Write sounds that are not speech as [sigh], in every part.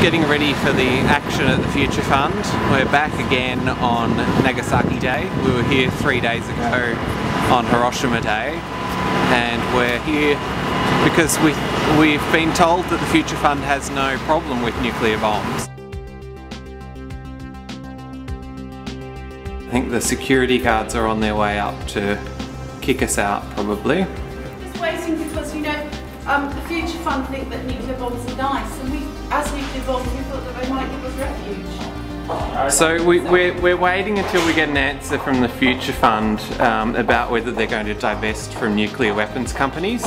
getting ready for the action at the Future Fund. We're back again on Nagasaki Day. We were here three days ago on Hiroshima Day and we're here because we, we've been told that the Future Fund has no problem with nuclear bombs. I think the security guards are on their way up to kick us out probably. Just waiting because you know um, the Future Fund think that nuclear bombs are nice, and we, as nuclear bombs, we thought that they might give us refuge. So we, we're, we're waiting until we get an answer from the Future Fund um, about whether they're going to divest from nuclear weapons companies.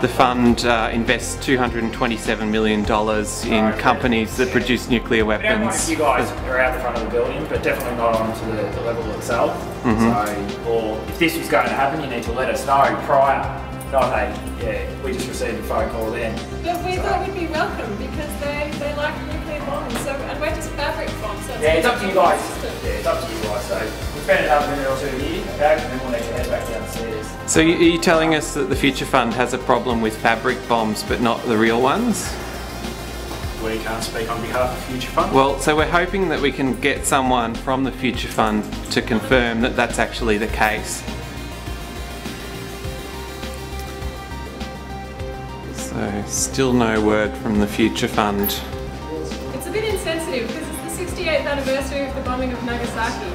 The fund uh, invests $227 million in companies that produce nuclear We don't mind weapons. you guys are out the front of the building, but definitely not onto the, the level itself. Mm-hmm. So, or if this was going to happen, you need to let us know prior. Not hey, yeah, we just received a phone call then. But we thought we'd be welcome because they, they like nuclear bombs, so and we're just fabric bombs. So Yeah, it's up to you guys. consistent. Yeah, it's up to you guys. So we spend another minute or two here, okay, and then we'll need to head back downstairs. So you- are you telling us that the Future Fund has a problem with fabric bombs but not the real ones? We can't speak on behalf of Future Fund. Well, so we're hoping that we can get someone from the Future Fund to confirm that that's actually the case. So, still no word from the Future Fund. It's a bit insensitive because it's the 68th anniversary of the bombing of Nagasaki.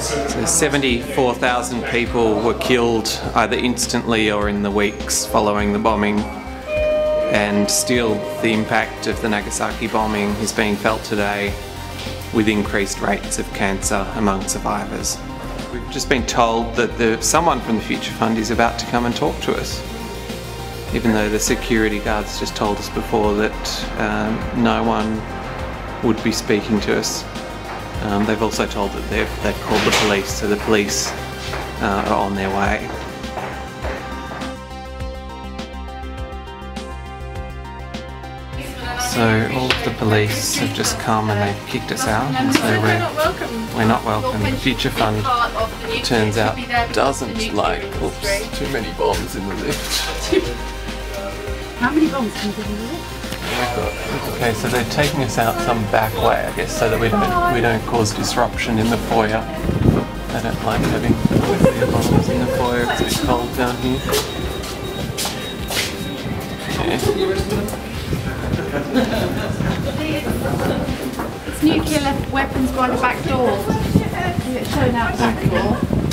So 74,000 people were killed either instantly or in the weeks following the bombing. And still, the impact of the Nagasaki bombing is being felt today with increased rates of cancer among survivors. We've just been told that the, someone from the Future Fund is about to come and talk to us. Even though the security guards just told us before that um, no one would be speaking to us. Um, they've also told that they've, they've called the police, so the police uh, are on their way. So all of the police have just come and they've kicked us out, and so we're we're not welcome. we're not welcome. The Future Fund turns out doesn't like oops, too many bombs in the lift. [laughs] How many bombs can you give me? Okay, so they're taking us out some back way, I guess, so that we don't we don't cause disruption in the foyer. They don't like having nuclear bombs in the foyer. It's a bit cold down here. Yeah. It's nuclear weapons by the back door. It's shown out the back door.